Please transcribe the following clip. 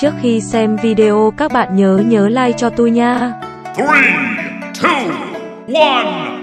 Trước khi xem video các bạn nhớ nhớ like cho tôi nha. 3, 2, 1